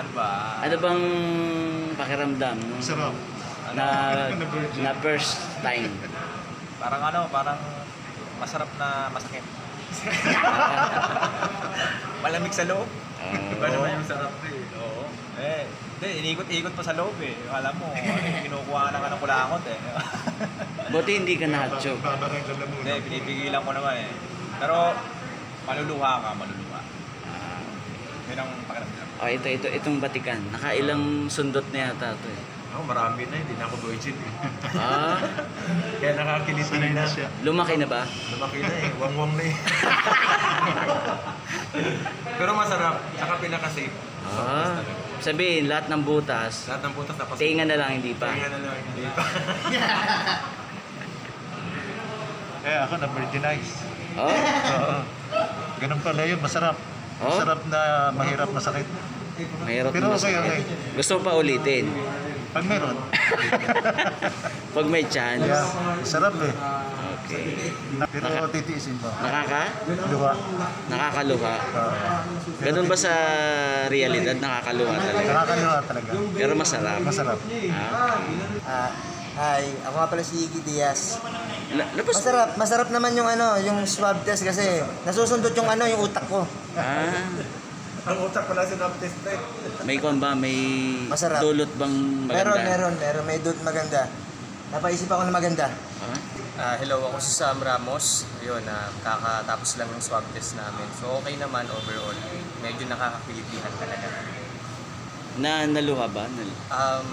Ano ba? Ano bang pakiramdam nung Sarap. na, Na first time? Parang ano, parang masarap na masakit. Malamig sa loob. Iba Ah, naman yung sarap eh. Oo. Eh, hindi, inikot-ikot pa sa loob eh. Alam mo, kinukuha ka ng kulangot eh. buti hindi ka lalamunan. Hindi, pinipigilan ko naman eh. Pero, maluluha ka, maluluha. Oh, ito, ito, itong Batikan. Nakailang sundot na yata ito eh. Ako, marami na, hindi na ako virgin eh. Ah, Kaya nakakiliti Sanay na. na siya. lumaki na ba? Lumaki na eh, wang-wang na eh. Pero masarap, tsaka pinaka-safe. Ah, sabihin, lahat ng butas, Lahat ng butas napasok. tinga na lang, hindi pa. Tinga na lang, hindi pa. Eh, ako na virginize. Oh, Oo. Ganun pala yun, masarap. Oh? Masarap na mahirap masakit. mahirap Pero na okay, masakit. okay. Gusto mo pa ulitin? Pag meron, Pag may chance. yeah, masarap eh. Okay. Pero titiisin pa. Nakaka? Luha. Nakakaluha. Oo. Ganun ba sa realidad? Nakakaluha talaga. Nakakaluha talaga. Pero masarap. Masarap. Ah, Ah, hi, ako nga pala si Iggy Diaz. La- Labas. Masarap, masarap naman yung ano, yung swab test kasi nasusundot yung ano, yung utak ko. Ah, Ang utak pala sa lab test eh. may kwan ba? May Masarap. dulot bang maganda? Meron, meron, meron, may dot maganda. Napaisip ako na maganda. Ah? Ah, hello, ako si Sam Ramos. Ayun, ah, kakatapos lang ng swab test namin. So okay naman overall. Medyo nakakapilipihan talaga. Na naluha ba? Nal- Um,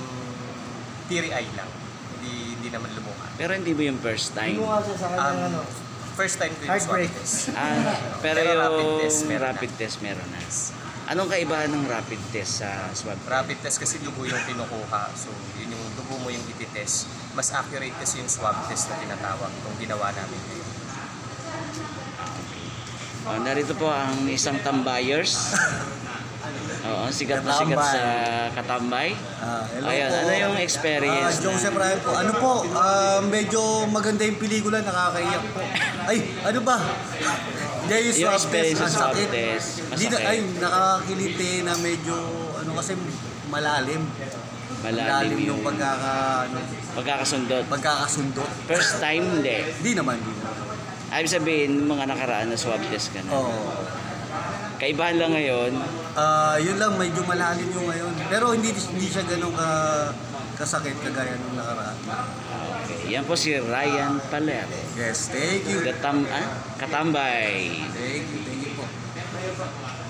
teary eye lang. Hindi, hindi naman lumuha. Pero hindi mo yung first time. Nga siya sa ng Um, ano. first time ko yung swab test. Ah, pero, Pero yung rapid test meron rapid na. test meron na. Anong kaibahan ng rapid test sa swab? Rapid test kasi dugo yung kinukuha. So, yun yung dugo mo yung ititest. Mas accurate kasi yung swab test na tinatawag kung ginawa namin ngayon. Oh, narito po ang isang tambayers. Oo, sikat na sikat sa Katambay. Ah, hello Ayun, po. ano yung experience Ah, Joseph Ryan po. Ano po, ah, medyo maganda yung pelikula, nakakaiyak po. Ay, ano ba? Hindi, yung Yung swab experience test, sa swab sakit. test, Hindi na, masakit. ay, nakakakiliti na medyo, ano kasi, malalim. Malalim yung yung pagkaka, ano, pagkakasundot. pagkakasundot. First time, hindi. Hindi naman, hindi naman. Ibig sabihin, mga nakaraan na swab test ka na. Oo. Kaibahan lang ngayon, Ah, yun lang, medyo malalim yung ngayon. Pero hindi hindi siya ganun ka kasakit kagaya nung nakaraan. okay. yan po si Ryan Paler. Yes, thank you. Katam ah, Katambay. Thank you, thank you.